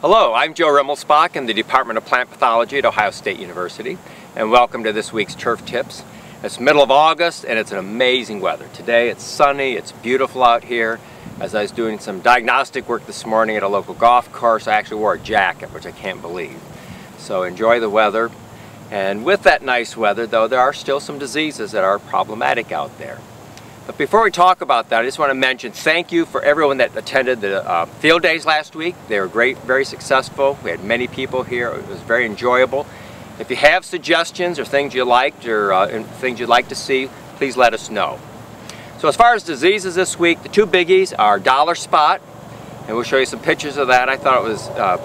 Hello, I'm Joe Rimelspach in the Department of Plant Pathology at Ohio State University and welcome to this week's Turf Tips. It's middle of August and it's an amazing weather. Today it's sunny, it's beautiful out here. As I was doing some diagnostic work this morning at a local golf course, I actually wore a jacket, which I can't believe. So enjoy the weather. And with that nice weather, though, there are still some diseases that are problematic out there. But before we talk about that, I just want to mention thank you for everyone that attended the uh, field days last week. They were great, very successful. We had many people here. It was very enjoyable. If you have suggestions or things you liked or uh, things you'd like to see, please let us know. So as far as diseases this week, the two biggies are dollar spot, and we'll show you some pictures of that. I thought it was uh,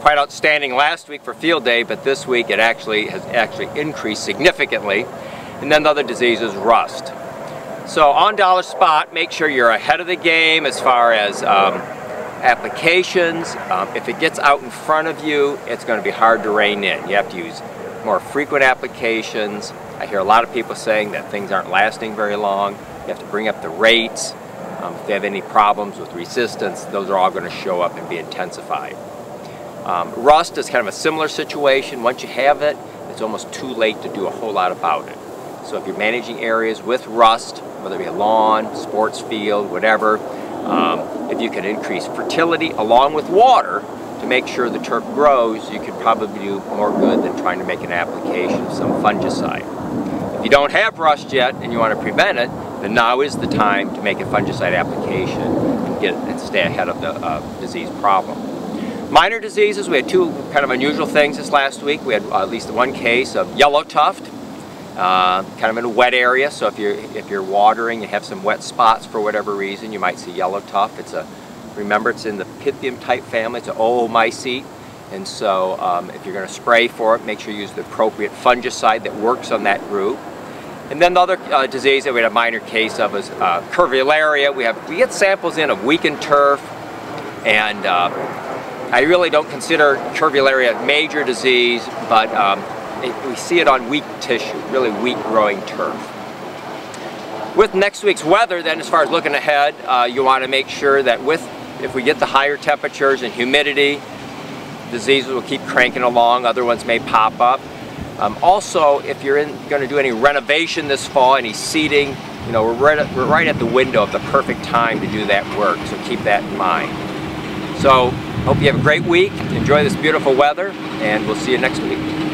quite outstanding last week for field day, but this week it actually has actually increased significantly. And then the other disease is rust. So on dollar spot, make sure you're ahead of the game as far as um, applications. Um, if it gets out in front of you, it's going to be hard to rein in. You have to use more frequent applications. I hear a lot of people saying that things aren't lasting very long. You have to bring up the rates. Um, if they have any problems with resistance, those are all going to show up and be intensified. Um, rust is kind of a similar situation. Once you have it, it's almost too late to do a whole lot about it. So if you're managing areas with rust, whether it be a lawn, sports field, whatever, um, if you can increase fertility along with water to make sure the turf grows, you could probably do more good than trying to make an application of some fungicide. If you don't have rust yet and you want to prevent it, then now is the time to make a fungicide application and get and stay ahead of the uh, disease problem. Minor diseases, we had two kind of unusual things this last week. We had uh, at least one case of yellow tuft, uh, kind of in a wet area. So if you're if you're watering, you have some wet spots for whatever reason, you might see yellow tuft. It's a remember it's in the Pythium type family. It's an oomycete. And so um, if you're going to spray for it, make sure you use the appropriate fungicide that works on that group. And then the other uh, disease that we had a minor case of is uh, curvularia. We have we get samples in of weakened turf, and uh, I really don't consider curvularia a major disease, but um, we see it on weak tissue, really weak growing turf. With next week's weather, then, as far as looking ahead, uh, you want to make sure that with, if we get the higher temperatures and humidity, diseases will keep cranking along, other ones may pop up. Um, also, if you're going to do any renovation this fall, any seeding, you know, we're right, at, we're right at the window of the perfect time to do that work, so keep that in mind. So, hope you have a great week, enjoy this beautiful weather, and we'll see you next week.